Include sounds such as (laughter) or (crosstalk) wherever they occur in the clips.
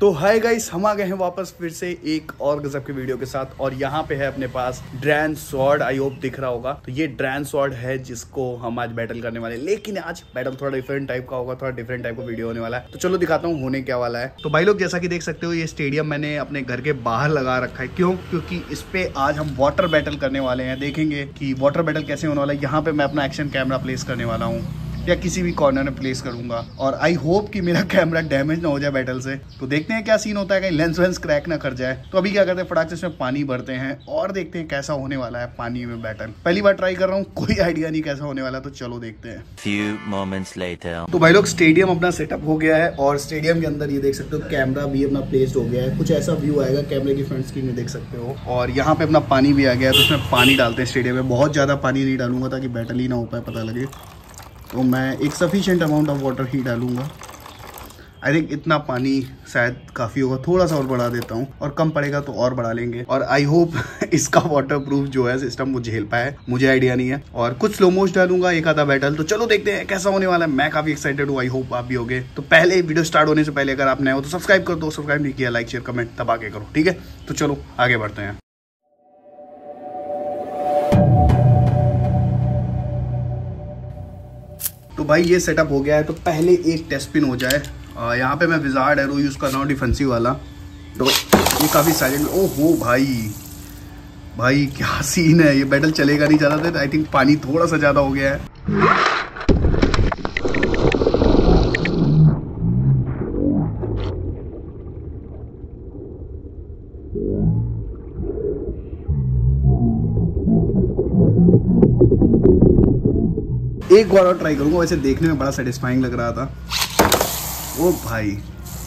तो hi guys हम आ गए हैं वापस फिर से एक और गजब की वीडियो के साथ और यहाँ पे है अपने पास ड्रैन स्वॉर्ड आई होप दिख रहा होगा। तो ये ड्रैन स्वॉर्ड है जिसको हम आज बैटल करने वाले लेकिन आज बैटल थोड़ा डिफरेंट टाइप का होगा, थोड़ा डिफरेंट टाइप का वीडियो होने वाला है। तो चलो दिखाता हूँ होने क्या वाला है। तो भाई लोग, जैसा की देख सकते हो, ये स्टेडियम मैंने अपने घर के बाहर लगा रखा है। क्यों? क्योंकि इस पे आज हम वाटर बैटल करने वाले हैं। देखेंगे की वाटर बैटल कैसे होने वाला है। यहाँ पे मैं अपना एक्शन कैमरा प्लेस करने वाला हूँ। या किसी भी कॉर्नर में प्लेस करूँगा। और आई होप कि मेरा कैमरा डैमेज ना हो जाए बैटल से। तो देखते हैं क्या सीन होता है। कहीं लेंस वेंस क्रैक ना कर जाए। तो अभी क्या करते हैं फटाक से इसमें पानी भरते हैं और देखते हैं कैसा होने वाला है पानी में बैटल पहली बार ट्राई कर रहा हूँ कोई आइडिया नहीं कैसा होने वाला तो चलो देखते हैं। Moments later. तो भाई लोग स्टेडियम अपना सेटअप हो गया है और स्टेडियम के अंदर ये देख सकते हो कैमरा भी अपना प्लेस्ड हो गया है। कुछ ऐसा व्यू आएगा कैमरे की फ्रंट स्क्रीन में देख सकते हो। और यहाँ पे अपना पानी भी आ गया है तो उसमें पानी डालते हैं स्टेडियम में। बहुत ज़्यादा पानी नहीं डालूँगा ताकि बैटल ही ना हो पाए पता लगे। तो मैं एक सफिशिएंट अमाउंट ऑफ़ वाटर ही डालूँगा। आई थिंक इतना पानी शायद काफ़ी होगा, थोड़ा सा और बढ़ा देता हूँ, और कम पड़ेगा तो और बढ़ा लेंगे। और आई होप (laughs) इसका वाटर प्रूफ जो है सिस्टम वो झेल पाए मुझे आइडिया नहीं है। और कुछ स्लो मोश डालूँगा, एक आधा बैटल तो चलो देखते हैं कैसा होने वाला है। मैं काफ़ी एक्साइटेड हूँ आई होप आप भी होगे। तो पहले वीडियो स्टार्ट होने से पहले अगर आप नए हो तो सब्सक्राइब कर दो सब्सक्राइब नहीं किया लाइक शेयर कमेंट तब आगे करो, ठीक है? तो चलो, आगे बढ़ते हैं। तो भाई ये सेटअप हो गया है तो पहले एक टेस्ट पिन हो जाए। यहाँ पे मैं विजार्ड एरो यूज़ कर रहा हूँ डिफेंसिव वाला। तो ये काफ़ी साइलेंट ओ हो भाई। भाई, क्या सीन है? ये बैटल चलेगा नहीं ज़्यादा देर आई थिंक पानी थोड़ा सा ज़्यादा हो गया है। एक बार और ट्राई करूँगा, वैसे देखने में बड़ा सेटिस्फाइंग लग रहा था। ओ भाई,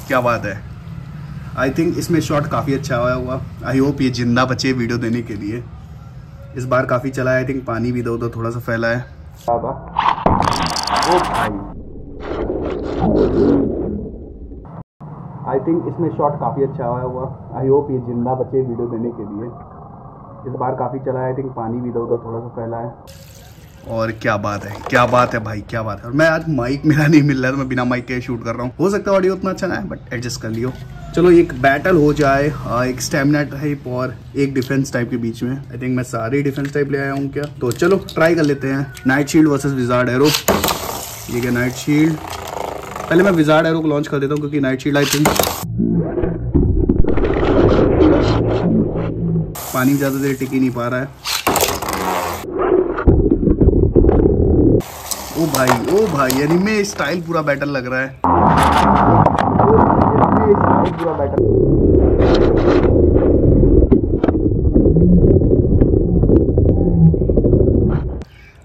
क्या बात है। आई थिंक इसमें शॉट काफ़ी अच्छा आया हुआ। आई होप ये ज़िंदा बचे वीडियो देने के लिए। इस बार काफ़ी चला है आई थिंक पानी भी दो उधर थोड़ा सा फैला है। ओ भाई। आई थिंक इसमें शॉट काफ़ी अच्छा आया हुआ। आई होप ये ज़िंदा बचे वीडियो देने के लिए। इस बार काफ़ी चला है आई थिंक पानी भी दो उधर थोड़ा सा फैला है। और क्या बात है क्या बात है भाई क्या बात है। और मैं आज माइक मेरा नहीं मिल रहा है तो मैं बिना माइक के शूट कर रहा हूँ। हो सकता है ऑडियो उतना अच्छा ना है बट एडजस्ट कर लियो। चलो एक बैटल हो जाए हाँ, एक स्टेमिना टाइप और एक डिफेंस टाइप के बीच में। आई थिंक मैं सारे डिफेंस टाइप ले आया हूँ क्या? तो चलो ट्राई कर लेते हैं। Knight shield versus wizard arrow knight shield पहले मैं विजार्ड एरो को लॉन्च कर देता हूँ क्योंकि नाइट शील्ड आई थिंक पानी ज़्यादा देर टिक नहीं पा रहा है। ओ भाई ओ भाई एनिमे स्टाइल पूरा बैटल लग रहा है।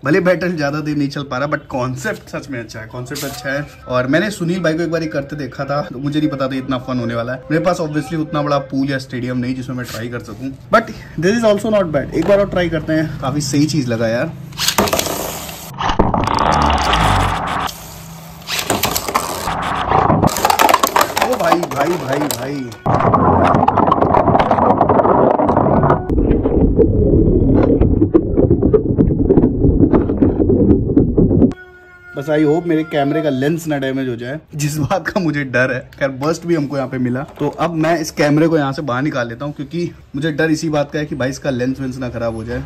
भले बैटल ज़्यादा देर नहीं चल पा रहा बट कॉन्सेप्ट सच में अच्छा है कॉन्सेप्ट अच्छा है। और मैंने सुनील भाई को एक बार करते देखा था तो मुझे नहीं पता था इतना फन होने वाला है। मेरे पास ऑब्वियसली उतना बड़ा पूल या स्टेडियम नहीं जिसमें मैं ट्राई कर सकूँ but this is also not bad एक बार और ट्राई करते हैं, काफ़ी सही चीज़ लगा यार ओ भाई भाई भाई भाई। बस आई होप मेरे कैमरे का लेंस ना डैमेज हो जाए। जिस बात का मुझे डर है, खैर बर्स्ट भी हमको यहाँ पे मिला। तो अब मैं इस कैमरे को यहाँ से बाहर निकाल लेता हूँ, क्योंकि मुझे डर इसी बात का है कि भाई इसका लेंस वेंस ना खराब हो जाए।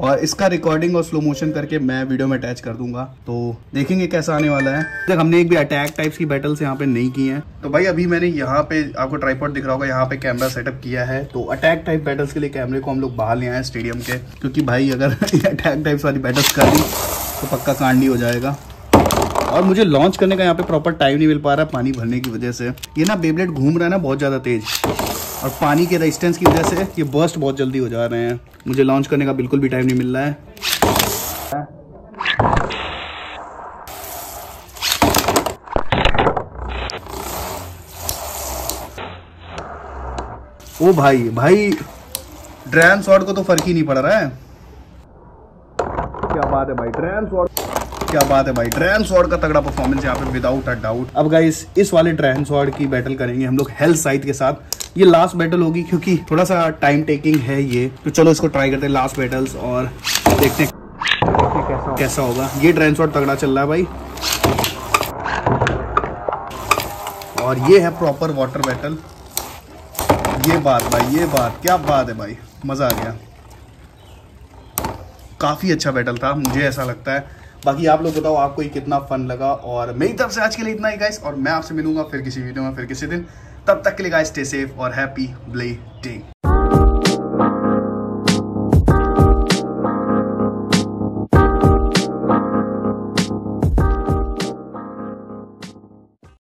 और इसका रिकॉर्डिंग और स्लो मोशन करके मैं वीडियो में अटैच कर दूँगा। तो देखेंगे कैसा आने वाला है। जब हमने एक भी अटैक टाइप्स की बैटल्स यहाँ पे नहीं की हैं। तो भाई, अभी मैंने यहाँ पे, आपको ट्राईपोर्ट दिख रहा होगा, यहाँ पे कैमरा सेटअप किया है। तो अटैक टाइप बैटल्स के लिए कैमरे को हम लोग बाहर ले आए स्टेडियम के। क्योंकि भाई, अगर (laughs) अटैक टाइप्स वाली बैटल्स कर दी तो पक्का कांडी हो जाएगा। और मुझे लॉन्च करने का यहाँ पे प्रॉपर टाइम नहीं मिल पा रहा है पानी भरने की वजह से। ये ना बेबलेट घूम रहा है ना, बहुत ज़्यादा तेज। और पानी के रेजिस्टेंस की वजह से ये बर्स्ट बहुत जल्दी हो जा रहे हैं। मुझे लॉन्च करने का बिल्कुल भी टाइम नहीं मिल रहा है। ओ भाई भाई ड्रैन शॉट को तो फ़र्क ही नहीं पड़ रहा है। क्या बात है भाई ड्रैन शॉट क्या बात है भाई ड्रैन स्वॉर्ड का तगड़ा परफॉर्मेंस यहाँ पे विदाउट अ डाउट अब गाइस इस वाले ड्रैन स्वॉर्ड की बैटल करेंगे हम लोग हेल्थ साइड के साथ। ये लास्ट बैटल होगी क्योंकि थोड़ा सा टाइम टेकिंग है ये। तो चलो इसको ट्राई करते हैं लास्ट बैटल्स और देखते हैं कैसा कैसा होगा। ये ड्रैन स्वॉर्ड तगड़ा चल रहा है भाई। और ये है प्रॉपर वाटर बैटल ये बात भाई, ये बात। क्या बात है भाई। मज़ा आ गया। काफ़ी अच्छा बैटल था, मुझे ऐसा लगता है। बाकी आप लोग बताओ, आपको ये कितना फन लगा? और मेरी तरफ़ से आज के लिए इतना ही गाइस और मैं आपसे मिलूँगा फिर किसी वीडियो में, फिर किसी दिन। तब तक के लिए गाइस स्टे सेफ़ और हैप्पी ब्ले डे